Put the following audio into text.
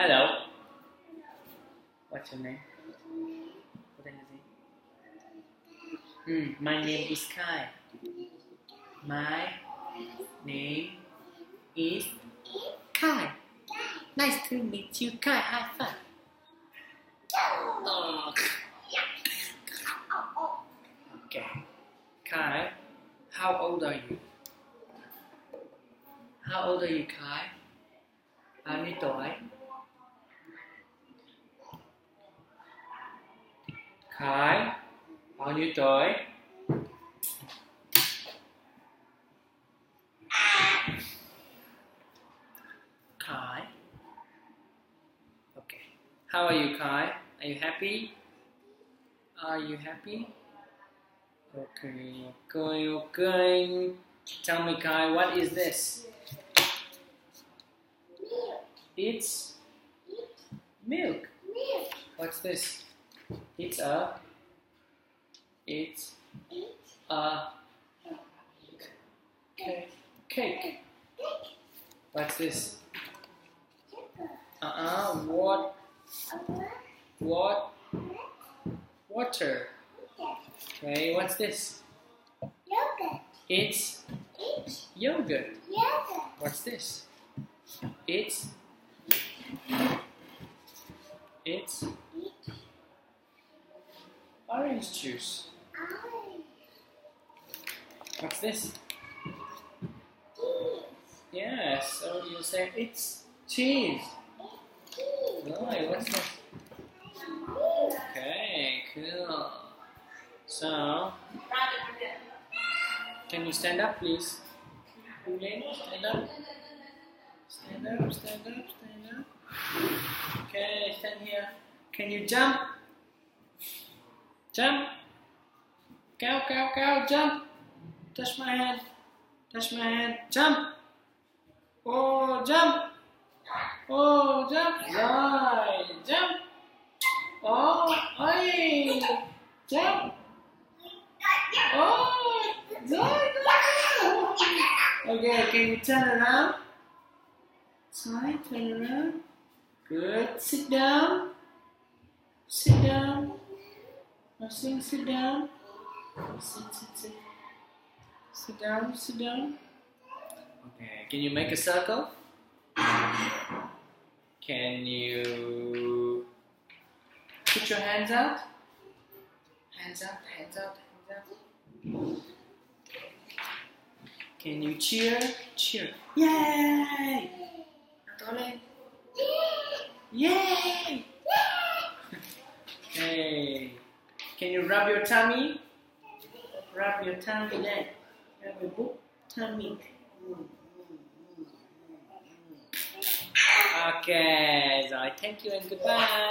Hello. What's your name? What is it? Hmm, my name is Kai. My name is Kai. Nice to meet you, Kai. High five. Okay. Kai, how old are you? How old are you, Kai? Bao nhiêu tuổi? Kai, bao nhiêu tuổi? Kai. Okay. How are you, Kai? Are you happy? Are you happy? Okay, okay, okay. Tell me, Kai, what is this? Milk. It's milk. What's this? It's a. It's a cake. Cake. What's this? Uh-uh. What? What? Water. Okay. What's this? Yogurt. It's yogurt. What's this? It's. It's orange juice. What's this? Yes. Oh, so you say it's cheese. Right. What's this? Okay. Cool. So, can you stand up, please? Stand up. Stand up, stand up, stand up. Okay, stand here. Can you jump? Jump. Go, go, go, jump. Touch my hand. Touch my hand. Jump. Oh, jump. Oh, jump. Right. Jump. Oh, hey. Jump. Oh, right. Okay, can you turn around? Side, turn around. Good. Sit down. Sit down. Nothing, sit down. Sit, sit, sit. Sit down, sit down. Okay, can you make a circle? Can you put your hands out? Hands out, hands out, hands out. Can you cheer? Cheer. Yay! Lên. Yay! Hey, can you rub your tummy? Rub your tummy there. Rub your book tummy. Mm, mm, mm, okay, so I thank you and goodbye.